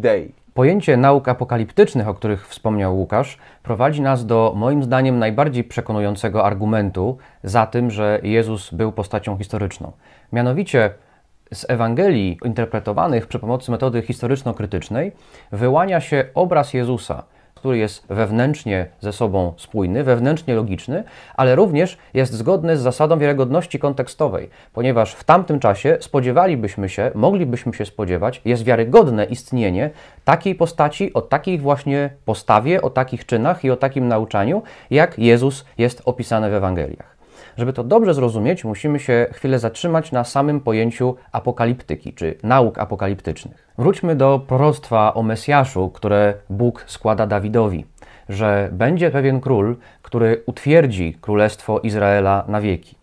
day. Pojęcie nauk apokaliptycznych, o których wspomniał Łukasz, prowadzi nas do moim zdaniem najbardziej przekonującego argumentu za tym, że Jezus był postacią historyczną. Mianowicie z Ewangelii interpretowanych przy pomocy metody historyczno-krytycznej wyłania się obraz Jezusa, który jest wewnętrznie ze sobą spójny, wewnętrznie logiczny, ale również jest zgodny z zasadą wiarygodności kontekstowej, ponieważ w tamtym czasie spodziewalibyśmy się, moglibyśmy się spodziewać, jest wiarygodne istnienie takiej postaci, o takiej właśnie postawie, o takich czynach i o takim nauczaniu, jak Jezus jest opisany w Ewangeliach. Żeby to dobrze zrozumieć, musimy się chwilę zatrzymać na samym pojęciu apokaliptyki, czy nauk apokaliptycznych. Wróćmy do proroctwa o Mesjaszu, które Bóg składa Dawidowi, że będzie pewien król, który utwierdzi królestwo Izraela na wieki.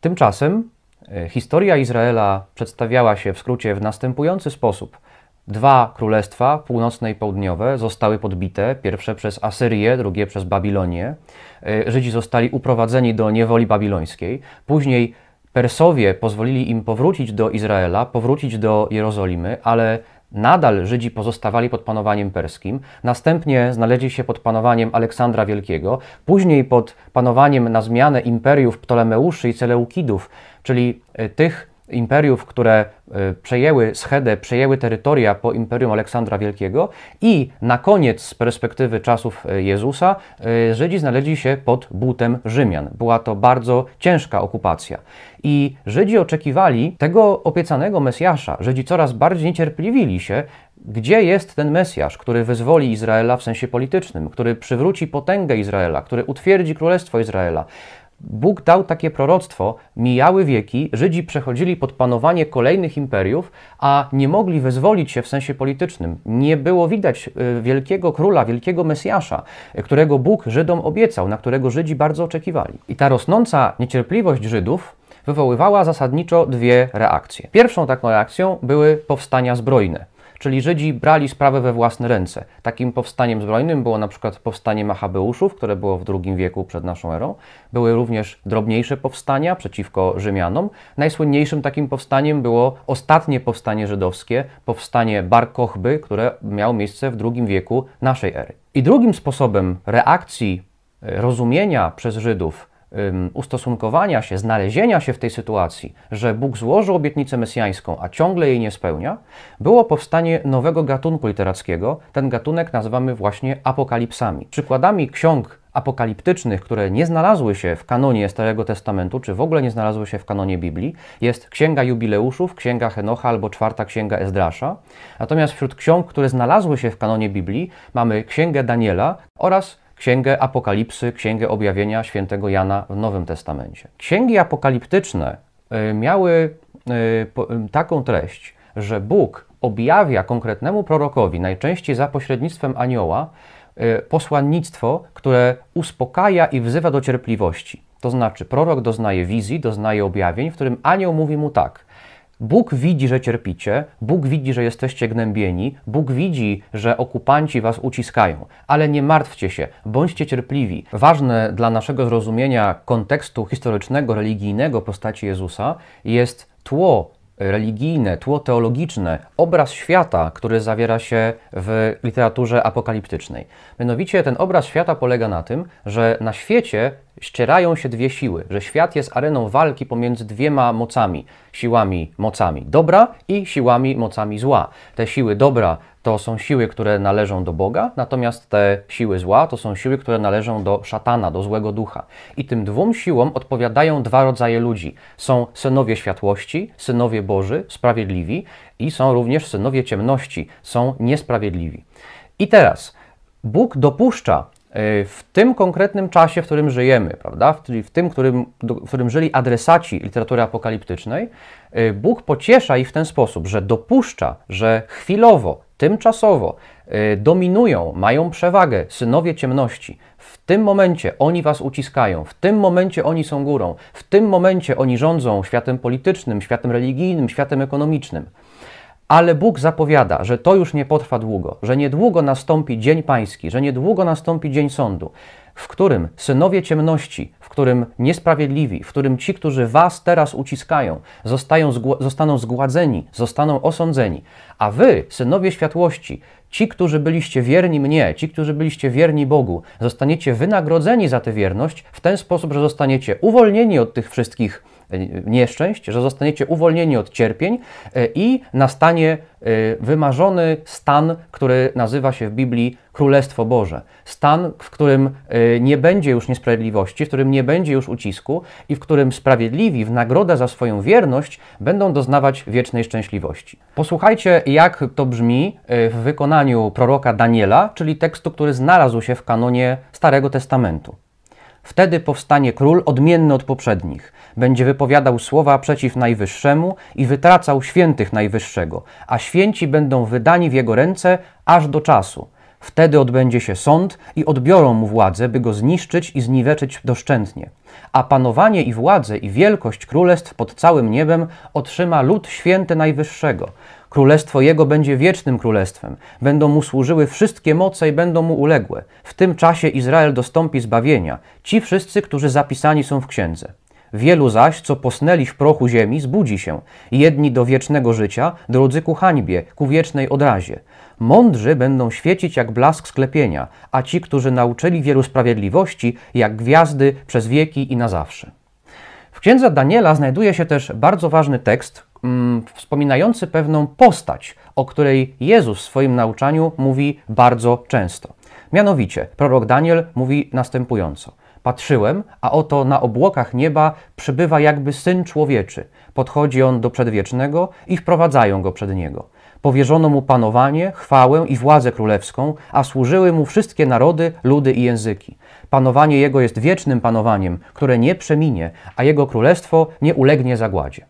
Tymczasem e, historia Izraela przedstawiała się w skrócie w następujący sposób. Dwa królestwa, północne i południowe, zostały podbite, pierwsze przez Asyrię, drugie przez Babilonię. E, Żydzi zostali uprowadzeni do niewoli babilońskiej. Później Persowie pozwolili im powrócić do Izraela, powrócić do Jerozolimy, ale nadal Żydzi pozostawali pod panowaniem perskim. Następnie znaleźli się pod panowaniem Aleksandra Wielkiego, później pod panowaniem na zmianę imperiów Ptolemeuszy i Seleukidów, czyli e, tych imperiów, które e, przejęły schedę, przejęły terytoria po imperium Aleksandra Wielkiego i na koniec z perspektywy czasów e, Jezusa e, Żydzi znaleźli się pod butem Rzymian. Była to bardzo ciężka okupacja. I Żydzi oczekiwali tego obiecanego Mesjasza. Żydzi coraz bardziej niecierpliwili się, gdzie jest ten Mesjasz, który wyzwoli Izraela w sensie politycznym, który przywróci potęgę Izraela, który utwierdzi królestwo Izraela. Bóg dał takie proroctwo, mijały wieki, Żydzi przechodzili pod panowanie kolejnych imperiów, a nie mogli wyzwolić się w sensie politycznym. Nie było widać y, wielkiego króla, wielkiego Mesjasza, którego Bóg Żydom obiecał, na którego Żydzi bardzo oczekiwali. I ta rosnąca niecierpliwość Żydów wywoływała zasadniczo dwie reakcje. Pierwszą taką reakcją były powstania zbrojne czyli Żydzi brali sprawę we własne ręce. Takim powstaniem zbrojnym było na przykład powstanie Machabeuszów, które było w II wieku przed naszą erą. Były również drobniejsze powstania przeciwko Rzymianom. Najsłynniejszym takim powstaniem było ostatnie powstanie żydowskie, powstanie Bar Kochby, które miało miejsce w II wieku naszej ery. I drugim sposobem reakcji, e, rozumienia przez Żydów ustosunkowania się, znalezienia się w tej sytuacji, że Bóg złożył obietnicę mesjańską, a ciągle jej nie spełnia, było powstanie nowego gatunku literackiego. Ten gatunek nazywamy właśnie apokalipsami. Przykładami ksiąg apokaliptycznych, które nie znalazły się w kanonie Starego Testamentu, czy w ogóle nie znalazły się w kanonie Biblii, jest Księga Jubileuszów, Księga Henocha albo czwarta Księga Ezdrasza. Natomiast wśród ksiąg, które znalazły się w kanonie Biblii, mamy Księgę Daniela oraz Księgę Apokalipsy, Księgę Objawienia świętego Jana w Nowym Testamencie. Księgi apokaliptyczne y, miały y, y, taką treść, że Bóg objawia konkretnemu prorokowi, najczęściej za pośrednictwem anioła, posłannictwo, które uspokaja i wzywa do cierpliwości. To znaczy, prorok doznaje wizji, doznaje objawień, w którym anioł mówi mu tak: Bóg widzi, że cierpicie, Bóg widzi, że jesteście gnębieni, Bóg widzi, że okupanci was uciskają, ale nie martwcie się, bądźcie cierpliwi. Ważne dla naszego zrozumienia kontekstu historycznego, religijnego postaci Jezusa jest tło religijne, tło teologiczne, obraz świata, który zawiera się w literaturze apokaliptycznej. Mianowicie ten obraz świata polega na tym, że na świecie ścierają się dwie siły, że świat jest areną walki pomiędzy dwiema mocami, siłami, mocami dobra i siłami, mocami zła. Te siły dobra to są siły, które należą do Boga, natomiast te siły zła to są siły, które należą do szatana, do złego ducha. I tym dwóm siłom odpowiadają dwa rodzaje ludzi. Są synowie światłości, synowie Boży, sprawiedliwi i są również synowie ciemności, są niesprawiedliwi. I teraz Bóg dopuszcza E, w tym konkretnym czasie, w którym żyjemy, prawda? czyli w tym, którym, w którym żyli adresaci literatury apokaliptycznej, e, Bóg pociesza ich w ten sposób, że dopuszcza, że chwilowo, tymczasowo e, dominują, mają przewagę synowie ciemności. W tym momencie oni was uciskają, w tym momencie oni są górą, w tym momencie oni rządzą światem politycznym, światem religijnym, światem ekonomicznym. Ale Bóg zapowiada, że to już nie potrwa długo, że niedługo nastąpi dzień pański, że niedługo nastąpi dzień sądu. W którym synowie ciemności, w którym niesprawiedliwi, w którym ci, którzy was teraz uciskają, zostają, zostaną zgładzeni, zostaną osądzeni, a wy, synowie światłości, ci, którzy byliście wierni mnie, ci, którzy byliście wierni Bogu, zostaniecie wynagrodzeni za tę wierność w ten sposób, że zostaniecie uwolnieni od tych wszystkich nieszczęść, że zostaniecie uwolnieni od cierpień e, i nastanie e, wymarzony stan, który nazywa się w Biblii Królestwo Boże. Stan, w którym nie będzie już niesprawiedliwości, w którym nie będzie już ucisku i w którym sprawiedliwi w nagrodę za swoją wierność będą doznawać wiecznej szczęśliwości. Posłuchajcie, jak to brzmi w wykonaniu proroka Daniela, czyli tekstu, który znalazł się w kanonie Starego Testamentu. Wtedy powstanie król odmienny od poprzednich. Będzie wypowiadał słowa przeciw Najwyższemu i wytracał świętych Najwyższego, a święci będą wydani w jego ręce aż do czasu. Wtedy odbędzie się sąd i odbiorą mu władzę, by go zniszczyć i zniweczyć doszczętnie. A panowanie i władzę i wielkość królestw pod całym niebem otrzyma lud święty Najwyższego. Królestwo Jego będzie wiecznym królestwem. Będą mu służyły wszystkie moce i będą mu uległe. W tym czasie Izrael dostąpi zbawienia. Ci wszyscy, którzy zapisani są w księdze. Wielu zaś, co posnęli w prochu ziemi, zbudzi się. Jedni do wiecznego życia, drudzy ku hańbie, ku wiecznej odrazie. Mądrzy będą świecić jak blask sklepienia, a ci, którzy nauczyli wielu sprawiedliwości, jak gwiazdy przez wieki i na zawsze. W księdze Daniela znajduje się też bardzo ważny tekst, mm, wspominający pewną postać, o której Jezus w swoim nauczaniu mówi bardzo często. Mianowicie, prorok Daniel mówi następująco. Patrzyłem, a oto na obłokach nieba przybywa jakby syn człowieczy. Podchodzi on do przedwiecznego i wprowadzają go przed niego. Powierzono mu panowanie, chwałę i władzę królewską, a służyły mu wszystkie narody, ludy i języki. Panowanie jego jest wiecznym panowaniem, które nie przeminie, a jego królestwo nie ulegnie zagładzie.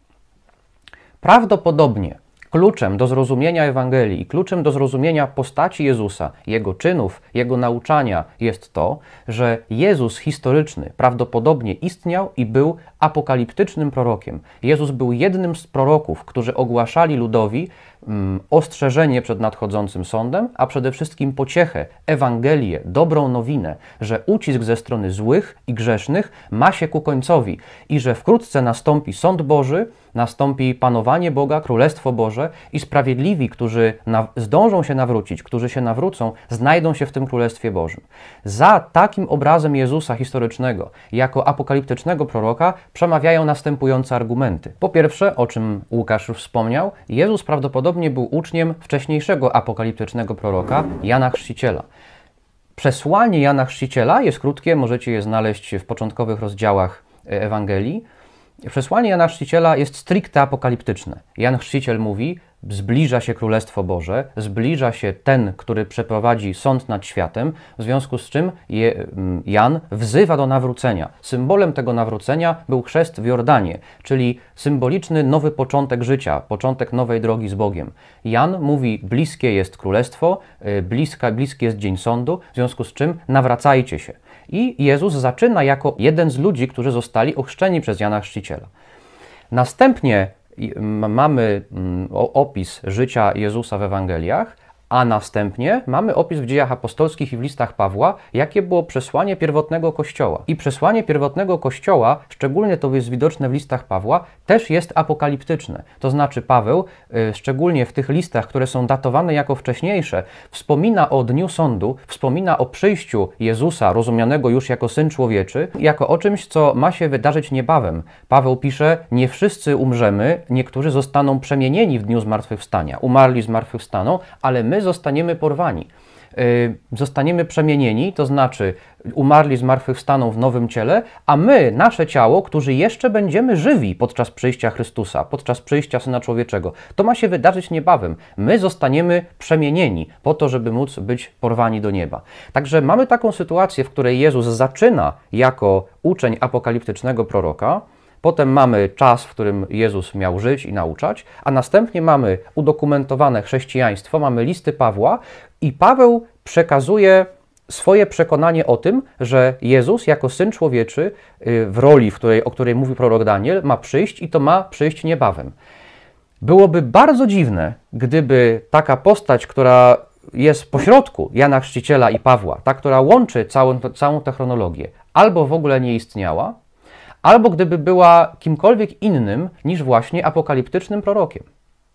Prawdopodobnie kluczem do zrozumienia Ewangelii i kluczem do zrozumienia postaci Jezusa, jego czynów, jego nauczania jest to, że Jezus historyczny prawdopodobnie istniał i był apokaliptycznym prorokiem. Jezus był jednym z proroków, którzy ogłaszali ludowi ostrzeżenie przed nadchodzącym sądem, a przede wszystkim pociechę, Ewangelię, dobrą nowinę, że ucisk ze strony złych i grzesznych ma się ku końcowi i że wkrótce nastąpi sąd Boży, nastąpi panowanie Boga, Królestwo Boże i sprawiedliwi, którzy zdążą się nawrócić, którzy się nawrócą, znajdą się w tym Królestwie Bożym. Za takim obrazem Jezusa historycznego, jako apokaliptycznego proroka, przemawiają następujące argumenty. Po pierwsze, o czym Łukasz już wspomniał, Jezus prawdopodobnie był uczniem wcześniejszego apokaliptycznego proroka, Jana Chrzciciela. Przesłanie Jana Chrzciciela jest krótkie, możecie je znaleźć w początkowych rozdziałach e, Ewangelii. Przesłanie Jana Chrzciciela jest stricte apokaliptyczne. Jan Chrzciciel mówi: Zbliża się Królestwo Boże, zbliża się ten, który przeprowadzi sąd nad światem, w związku z czym mm, Jan wzywa do nawrócenia. Symbolem tego nawrócenia był chrzest w Jordanie, czyli symboliczny nowy początek życia, początek nowej drogi z Bogiem. Jan mówi: Bliskie jest Królestwo, y, bliska, bliski jest dzień sądu, w związku z czym nawracajcie się. I Jezus zaczyna jako jeden z ludzi, którzy zostali ochrzczeni przez Jana Chrzciciela. Następnie mamy mm, opis życia Jezusa w Ewangeliach, a następnie mamy opis w dziejach apostolskich i w listach Pawła, jakie było przesłanie pierwotnego Kościoła. I przesłanie pierwotnego Kościoła, szczególnie to jest widoczne w listach Pawła, też jest apokaliptyczne. To znaczy Paweł, y, szczególnie w tych listach, które są datowane jako wcześniejsze, wspomina o dniu sądu, wspomina o przyjściu Jezusa, rozumianego już jako Syn Człowieczy, jako o czymś, co ma się wydarzyć niebawem. Paweł pisze, nie wszyscy umrzemy, niektórzy zostaną przemienieni w dniu zmartwychwstania. Umarli zmartwychwstaną, ale my zostaniemy porwani. Y, zostaniemy przemienieni, to znaczy umarli zmartwychwstaną w nowym ciele, a my, nasze ciało, którzy jeszcze będziemy żywi podczas przyjścia Chrystusa, podczas przyjścia Syna Człowieczego, to ma się wydarzyć niebawem. My zostaniemy przemienieni po to, żeby móc być porwani do nieba. Także mamy taką sytuację, w której Jezus zaczyna jako uczeń apokaliptycznego proroka, Potem mamy czas, w którym Jezus miał żyć i nauczać, a następnie mamy udokumentowane chrześcijaństwo, mamy listy Pawła i Paweł przekazuje swoje przekonanie o tym, że Jezus jako Syn Człowieczy y, w roli, w której, o której mówi prorok Daniel, ma przyjść i to ma przyjść niebawem. Byłoby bardzo dziwne, gdyby taka postać, która jest pośrodku Jana Chrzciciela i Pawła, ta, która łączy całą, całą tę chronologię, albo w ogóle nie istniała, albo gdyby była kimkolwiek innym niż właśnie apokaliptycznym prorokiem.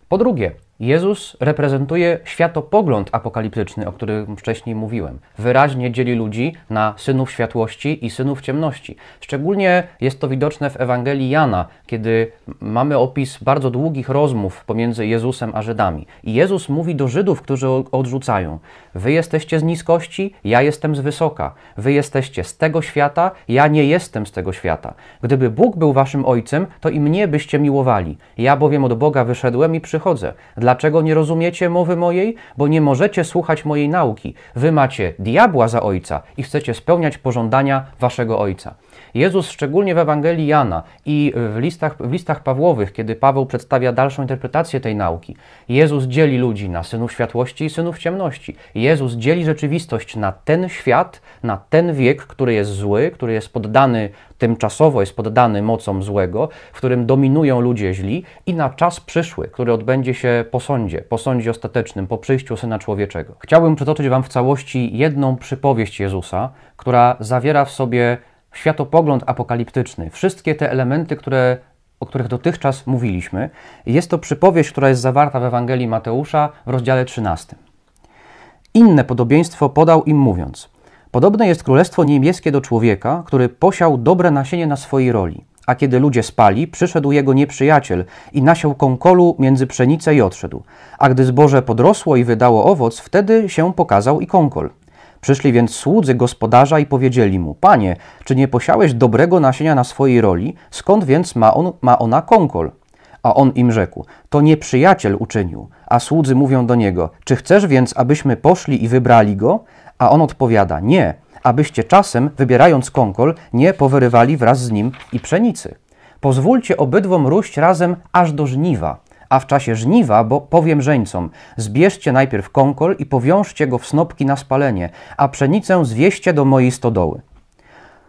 Po drugie, Jezus reprezentuje światopogląd apokaliptyczny, o którym wcześniej mówiłem. Wyraźnie dzieli ludzi na synów światłości i synów ciemności. Szczególnie jest to widoczne w Ewangelii Jana, kiedy mamy opis bardzo długich rozmów pomiędzy Jezusem a Żydami. I Jezus mówi do Żydów, którzy odrzucają: Wy jesteście z niskości, ja jestem z wysoka. Wy jesteście z tego świata, ja nie jestem z tego świata. Gdyby Bóg był waszym ojcem, to i mnie byście miłowali. Ja bowiem od Boga wyszedłem i przychodzę. Dlaczego nie rozumiecie mowy mojej? Bo nie możecie słuchać mojej nauki. Wy macie diabła za ojca i chcecie spełniać pożądania waszego ojca. Jezus, szczególnie w Ewangelii Jana i w listach, w listach Pawłowych, kiedy Paweł przedstawia dalszą interpretację tej nauki, Jezus dzieli ludzi na synów światłości i synów ciemności. Jezus dzieli rzeczywistość na ten świat, na ten wiek, który jest zły, który jest poddany tymczasowo, jest poddany mocom złego, w którym dominują ludzie źli, i na czas przyszły, który odbędzie się po sądzie, po sądzie ostatecznym, po przyjściu Syna Człowieczego. Chciałbym przytoczyć Wam w całości jedną przypowieść Jezusa, która zawiera w sobie światopogląd apokaliptyczny, wszystkie te elementy, które, o których dotychczas mówiliśmy. Jest to przypowieść, która jest zawarta w Ewangelii Mateusza w rozdziale 13. Inne podobieństwo podał im mówiąc: Podobne jest królestwo niebieskie do człowieka, który posiał dobre nasienie na swojej roli. A kiedy ludzie spali, przyszedł jego nieprzyjaciel i nasiał kąkolu między pszenicę i odszedł. A gdy zboże podrosło i wydało owoc, wtedy się pokazał i kąkol. Przyszli więc słudzy gospodarza i powiedzieli mu: Panie, czy nie posiałeś dobrego nasienia na swojej roli? Skąd więc ma, on, ma ona kąkol? A on im rzekł: To nieprzyjaciel uczynił. A słudzy mówią do niego: Czy chcesz więc, abyśmy poszli i wybrali go? A on odpowiada: Nie, abyście czasem, wybierając kąkol, nie powyrywali wraz z nim i pszenicy. Pozwólcie obydwom róść razem aż do żniwa a w czasie żniwa, bo powiem żeńcom, zbierzcie najpierw kąkol i powiążcie go w snopki na spalenie, a pszenicę zwieście do mojej stodoły.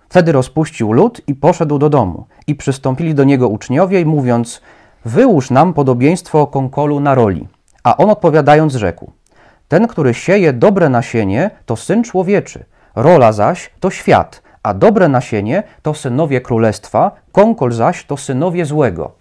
Wtedy rozpuścił lud i poszedł do domu. I przystąpili do niego uczniowie, mówiąc, wyłóż nam podobieństwo kąkolu na roli. A on odpowiadając rzekł, ten, który sieje dobre nasienie, to Syn Człowieczy, rola zaś to świat, a dobre nasienie to synowie królestwa, kąkol zaś to synowie złego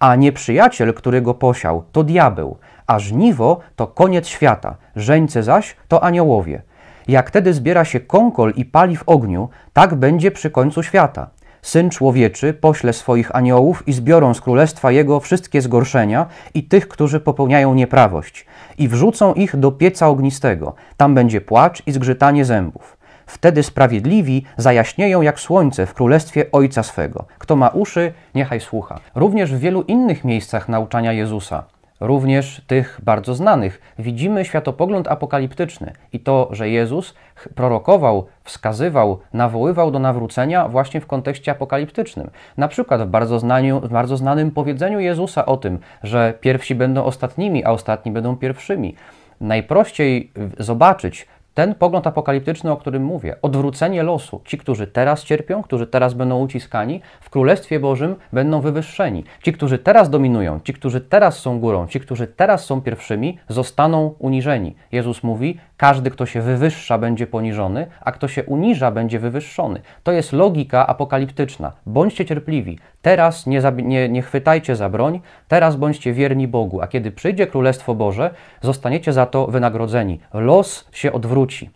a nieprzyjaciel, który go posiał, to diabeł, a żniwo to koniec świata, żeńce zaś to aniołowie. Jak tedy zbiera się kąkol i pali w ogniu, tak będzie przy końcu świata. Syn człowieczy pośle swoich aniołów i zbiorą z królestwa jego wszystkie zgorszenia i tych, którzy popełniają nieprawość, i wrzucą ich do pieca ognistego. Tam będzie płacz i zgrzytanie zębów. Wtedy sprawiedliwi zajaśnieją jak słońce w królestwie Ojca swego. Kto ma uszy, niechaj słucha. Również w wielu innych miejscach nauczania Jezusa, również tych bardzo znanych, widzimy światopogląd apokaliptyczny i to, że Jezus prorokował, wskazywał, nawoływał do nawrócenia właśnie w kontekście apokaliptycznym. Na przykład w bardzo, znaniu, w bardzo znanym powiedzeniu Jezusa o tym, że pierwsi będą ostatnimi, a ostatni będą pierwszymi. Najprościej zobaczyć ten pogląd apokaliptyczny, o którym mówię, odwrócenie losu. Ci, którzy teraz cierpią, którzy teraz będą uciskani, w Królestwie Bożym będą wywyższeni. Ci, którzy teraz dominują, ci, którzy teraz są górą, ci, którzy teraz są pierwszymi, zostaną uniżeni. Jezus mówi: każdy, kto się wywyższa, będzie poniżony, a kto się uniża, będzie wywyższony. To jest logika apokaliptyczna. Bądźcie cierpliwi. Teraz nie, nie, nie chwytajcie za broń, teraz bądźcie wierni Bogu, a kiedy przyjdzie Królestwo Boże, zostaniecie za to wynagrodzeni. Los się odwróci.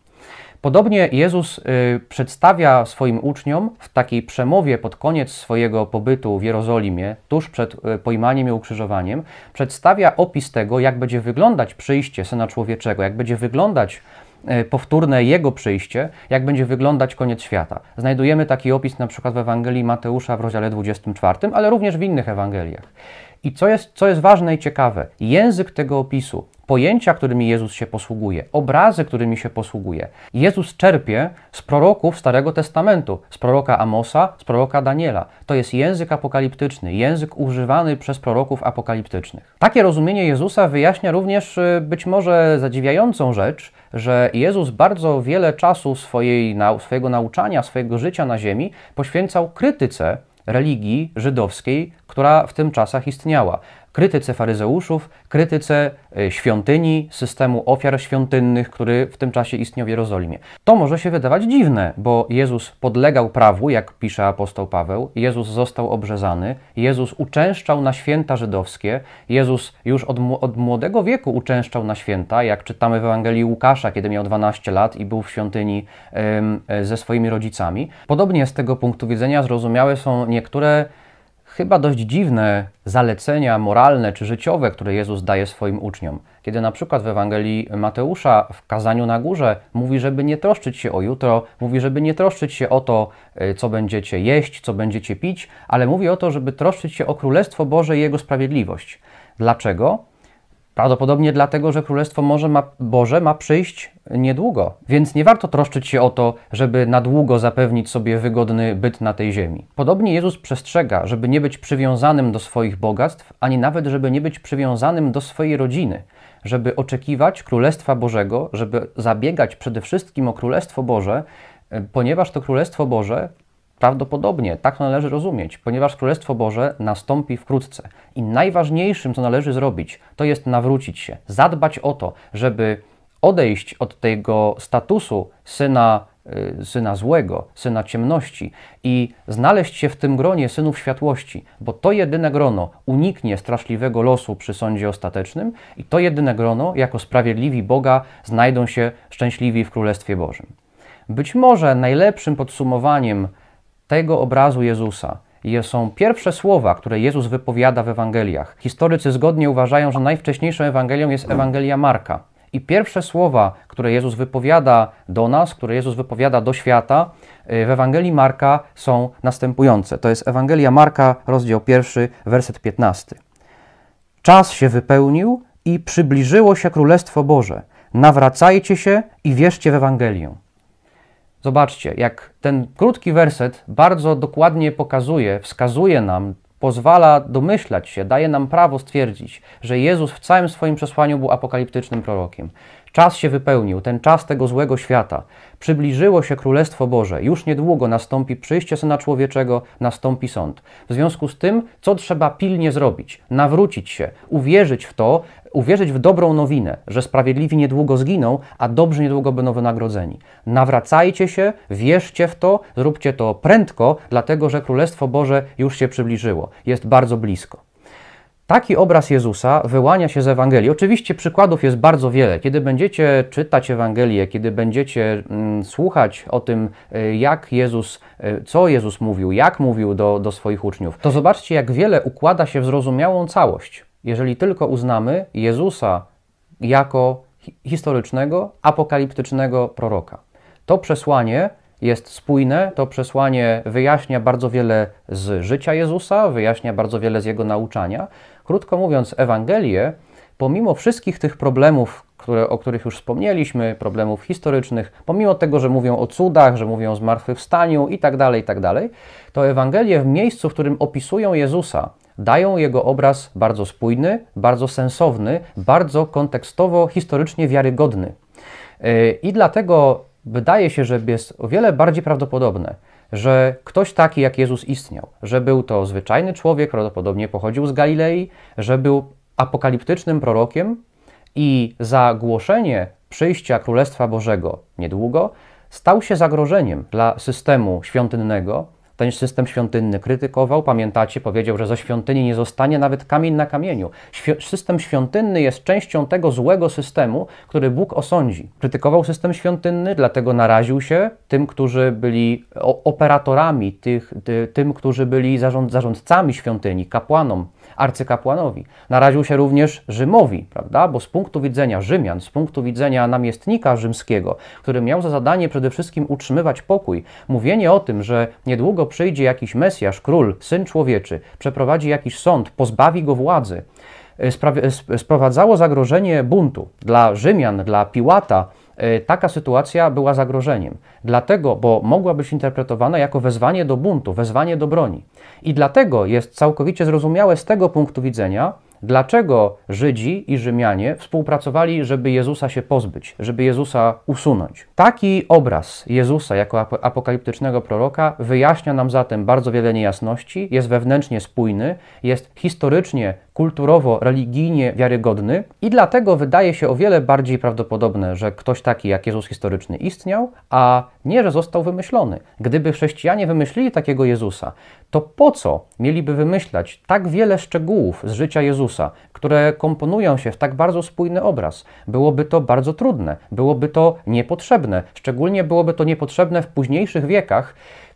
Podobnie Jezus y, przedstawia swoim uczniom w takiej przemowie pod koniec swojego pobytu w Jerozolimie, tuż przed y, pojmaniem i ukrzyżowaniem, przedstawia opis tego, jak będzie wyglądać przyjście Syna Człowieczego, jak będzie wyglądać powtórne Jego przyjście, jak będzie wyglądać koniec świata. Znajdujemy taki opis na przykład w Ewangelii Mateusza w rozdziale 24, ale również w innych Ewangeliach. I co jest, co jest ważne i ciekawe, język tego opisu pojęcia, którymi Jezus się posługuje, obrazy, którymi się posługuje. Jezus czerpie z proroków Starego Testamentu, z proroka Amosa, z proroka Daniela. To jest język apokaliptyczny, język używany przez proroków apokaliptycznych. Takie rozumienie Jezusa wyjaśnia również y, być może zadziwiającą rzecz, że Jezus bardzo wiele czasu swojej, swojego nauczania, swojego życia na ziemi poświęcał krytyce religii żydowskiej, która w tym czasach istniała krytyce faryzeuszów, krytyce e, świątyni, systemu ofiar świątynnych, który w tym czasie istniał w Jerozolimie. To może się wydawać dziwne, bo Jezus podlegał prawu, jak pisze apostoł Paweł, Jezus został obrzezany, Jezus uczęszczał na święta żydowskie, Jezus już od, od młodego wieku uczęszczał na święta, jak czytamy w Ewangelii Łukasza, kiedy miał 12 lat i był w świątyni ym, ze swoimi rodzicami. Podobnie z tego punktu widzenia zrozumiałe są niektóre chyba dość dziwne zalecenia moralne czy życiowe, które Jezus daje swoim uczniom. Kiedy na przykład w Ewangelii Mateusza w kazaniu na górze mówi, żeby nie troszczyć się o jutro, mówi, żeby nie troszczyć się o to, y, co będziecie jeść, co będziecie pić, ale mówi o to, żeby troszczyć się o Królestwo Boże i Jego sprawiedliwość. Dlaczego? Prawdopodobnie dlatego, że Królestwo Boże ma, Boże ma przyjść niedługo, więc nie warto troszczyć się o to, żeby na długo zapewnić sobie wygodny byt na tej ziemi. Podobnie Jezus przestrzega, żeby nie być przywiązanym do swoich bogactw, ani nawet, żeby nie być przywiązanym do swojej rodziny, żeby oczekiwać Królestwa Bożego, żeby zabiegać przede wszystkim o Królestwo Boże, ponieważ to Królestwo Boże Prawdopodobnie tak należy rozumieć, ponieważ Królestwo Boże nastąpi wkrótce. I najważniejszym, co należy zrobić, to jest nawrócić się, zadbać o to, żeby odejść od tego statusu syna, y, syna złego, syna ciemności i znaleźć się w tym gronie synów światłości, bo to jedyne grono uniknie straszliwego losu przy sądzie ostatecznym i to jedyne grono, jako sprawiedliwi Boga, znajdą się szczęśliwi w Królestwie Bożym. Być może najlepszym podsumowaniem tego obrazu Jezusa są pierwsze słowa, które Jezus wypowiada w Ewangeliach. Historycy zgodnie uważają, że najwcześniejszą Ewangelią jest Ewangelia Marka. I pierwsze słowa, które Jezus wypowiada do nas, które Jezus wypowiada do świata, y, w Ewangelii Marka są następujące. To jest Ewangelia Marka, rozdział pierwszy, werset 15. Czas się wypełnił i przybliżyło się Królestwo Boże. Nawracajcie się i wierzcie w Ewangelię. Zobaczcie, jak ten krótki werset bardzo dokładnie pokazuje, wskazuje nam, pozwala domyślać się, daje nam prawo stwierdzić, że Jezus w całym swoim przesłaniu był apokaliptycznym prorokiem. Czas się wypełnił, ten czas tego złego świata. Przybliżyło się Królestwo Boże. Już niedługo nastąpi przyjście Syna Człowieczego, nastąpi sąd. W związku z tym, co trzeba pilnie zrobić? Nawrócić się, uwierzyć w to, uwierzyć w dobrą nowinę, że sprawiedliwi niedługo zginą, a dobrzy niedługo będą wynagrodzeni. Nawracajcie się, wierzcie w to, zróbcie to prędko, dlatego że Królestwo Boże już się przybliżyło, jest bardzo blisko. Taki obraz Jezusa wyłania się z Ewangelii. Oczywiście przykładów jest bardzo wiele. Kiedy będziecie czytać Ewangelię, kiedy będziecie mm, słuchać o tym, y, jak Jezus, y, co Jezus mówił, jak mówił do, do swoich uczniów, to zobaczcie, jak wiele układa się w zrozumiałą całość jeżeli tylko uznamy Jezusa jako historycznego, apokaliptycznego proroka. To przesłanie jest spójne, to przesłanie wyjaśnia bardzo wiele z życia Jezusa, wyjaśnia bardzo wiele z jego nauczania. Krótko mówiąc, Ewangelie, pomimo wszystkich tych problemów, które, o których już wspomnieliśmy, problemów historycznych, pomimo tego, że mówią o cudach, że mówią o zmartwychwstaniu itd., tak itd., tak to Ewangelie w miejscu, w którym opisują Jezusa, dają jego obraz bardzo spójny, bardzo sensowny, bardzo kontekstowo, historycznie wiarygodny. E, I dlatego wydaje się, że jest o wiele bardziej prawdopodobne, że ktoś taki jak Jezus istniał, że był to zwyczajny człowiek, prawdopodobnie pochodził z Galilei, że był apokaliptycznym prorokiem i za głoszenie przyjścia Królestwa Bożego niedługo stał się zagrożeniem dla systemu świątynnego, ten system świątynny krytykował. Pamiętacie, powiedział, że ze świątyni nie zostanie nawet kamień na kamieniu. system świątynny jest częścią tego złego systemu, który Bóg osądzi. Krytykował system świątynny, dlatego naraził się tym, którzy byli operatorami, tych, ty, tym, którzy byli zarząd, zarządcami świątyni, kapłanom, arcykapłanowi. Naraził się również Rzymowi, prawda? Bo z punktu widzenia Rzymian, z punktu widzenia namiestnika rzymskiego, który miał za zadanie przede wszystkim utrzymywać pokój, mówienie o tym, że niedługo przyjdzie jakiś Mesjasz, król, syn człowieczy, przeprowadzi jakiś sąd, pozbawi go władzy, e, sprowadzało zagrożenie buntu dla Rzymian, dla Piłata, E, taka sytuacja była zagrożeniem. Dlatego, bo mogła być interpretowana jako wezwanie do buntu, wezwanie do broni. I dlatego jest całkowicie zrozumiałe z tego punktu widzenia, dlaczego Żydzi i Rzymianie współpracowali, żeby Jezusa się pozbyć, żeby Jezusa usunąć. Taki obraz Jezusa jako apokaliptycznego proroka wyjaśnia nam zatem bardzo wiele niejasności, jest wewnętrznie spójny, jest historycznie kulturowo, religijnie wiarygodny i dlatego wydaje się o wiele bardziej prawdopodobne, że ktoś taki jak Jezus historyczny istniał, a nie, że został wymyślony. Gdyby chrześcijanie wymyślili takiego Jezusa, to po co mieliby wymyślać tak wiele szczegółów z życia Jezusa, które komponują się w tak bardzo spójny obraz? Byłoby to bardzo trudne, byłoby to niepotrzebne, szczególnie byłoby to niepotrzebne w późniejszych wiekach,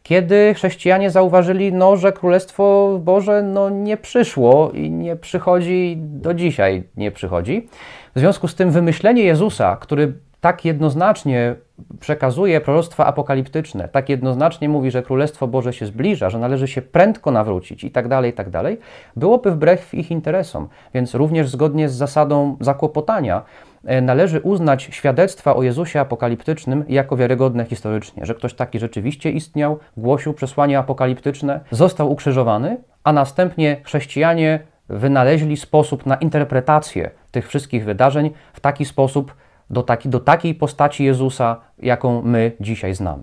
kiedy chrześcijanie zauważyli, no, że Królestwo Boże no, nie przyszło i nie przychodzi do dzisiaj, nie przychodzi. W związku z tym wymyślenie Jezusa, który tak jednoznacznie przekazuje proroctwa apokaliptyczne, tak jednoznacznie mówi, że Królestwo Boże się zbliża, że należy się prędko nawrócić i tak dalej, i tak dalej, byłoby wbrew ich interesom. Więc również zgodnie z zasadą zakłopotania należy uznać świadectwa o Jezusie apokaliptycznym jako wiarygodne historycznie, że ktoś taki rzeczywiście istniał, głosił przesłanie apokaliptyczne, został ukrzyżowany, a następnie chrześcijanie wynaleźli sposób na interpretację tych wszystkich wydarzeń w taki sposób, do, taki, do takiej postaci Jezusa, jaką my dzisiaj znamy.